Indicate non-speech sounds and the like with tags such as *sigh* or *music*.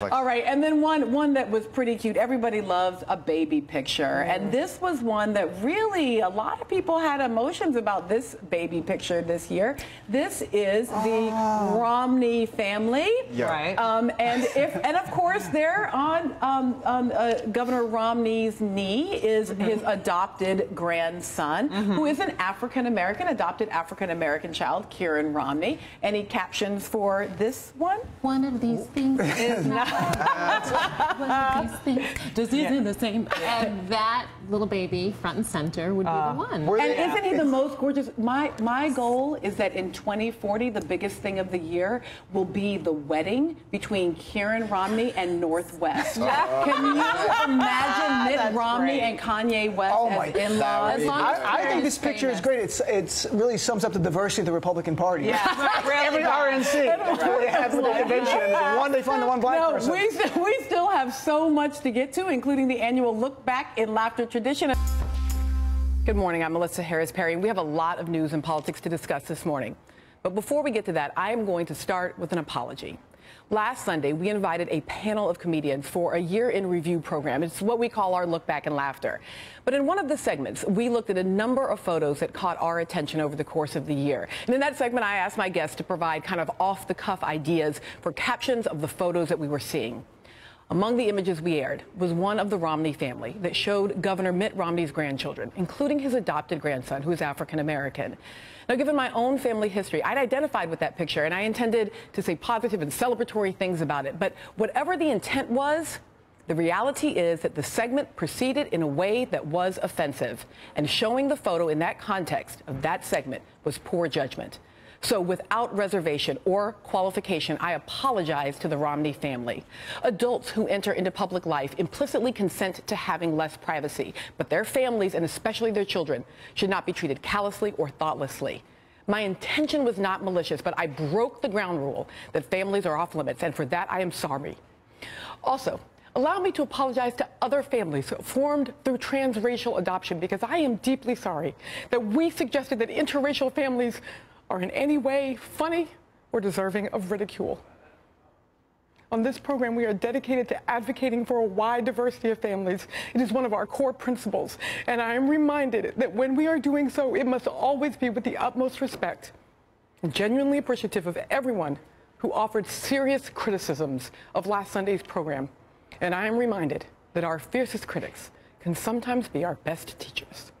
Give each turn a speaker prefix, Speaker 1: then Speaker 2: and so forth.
Speaker 1: All right, and then one one that was pretty cute. Everybody loves a baby picture,
Speaker 2: Mm.
Speaker 1: and this was one that really a lot of people had emotions about this baby picture this year. This is the Romney family,
Speaker 2: Yeah. Right.
Speaker 1: Um, and *laughs* if and of course there on um, on uh, Governor Romney's knee is
Speaker 2: Mm-hmm.
Speaker 1: his adopted grandson, who is an African American, adopted African American child, Kieran Romney, Any captions for this one.
Speaker 3: One of these things is *laughs* not one of these things. The same. And *laughs* uh, that little baby, front and center, would be the one.
Speaker 1: And
Speaker 2: they
Speaker 1: isn't he the most gorgeous? My my goal is that in 2040, the biggest thing of the year will be the wedding between Kieran Romney and North West. *laughs* Can you imagine Mitt Romney and Kanye West
Speaker 4: Oh my
Speaker 1: as in-laws?
Speaker 3: As long as
Speaker 4: I, I think this
Speaker 3: Karen's
Speaker 4: picture is great. It's it's really sums up the diversity of the Republican Party.
Speaker 1: Yeah. *laughs*
Speaker 4: Every RNC. That's what they had for the convention. And one, they find the one black
Speaker 1: No,
Speaker 4: person.
Speaker 1: we, st- we still have so much to get to, including the annual Look Back in Laughter tradition. Good morning. I'm Melissa Harris Perry. We have a lot of news and politics to discuss this morning. But before we get to that, I am going to start with an apology. Last Sunday, we invited a panel of comedians for a year in review program. It's what we call our Look Back and Laughter. But in one of the segments, we looked at a number of photos that caught our attention over the course of the year. And in that segment, I asked my guests to provide kind of off the cuff ideas for captions of the photos that we were seeing. Among the images we aired was one of the Romney family that showed Governor Mitt Romney's grandchildren, including his adopted grandson, who is African American. Now, given my own family history, I'd identified with that picture and I intended to say positive and celebratory things about it. But whatever the intent was, the reality is that the segment proceeded in a way that was offensive, and showing the photo in that context of that segment was poor judgment. So, without reservation or qualification, I apologize to the Romney family. Adults who enter into public life implicitly consent to having less privacy, but their families, and especially their children, should not be treated callously or thoughtlessly. My intention was not malicious, but I broke the ground rule that families are off limits, and for that I am sorry. Also, allow me to apologize to other families formed through transracial adoption because I am deeply sorry that we suggested that interracial families are in any way funny or deserving of ridicule. On this program, we are dedicated to advocating for a wide diversity of families. It is one of our core principles, and I am reminded that when we are doing so, it must always be with the utmost respect and genuinely appreciative of everyone who offered serious criticisms of last Sunday's program. And I am reminded that our fiercest critics can sometimes be our best teachers.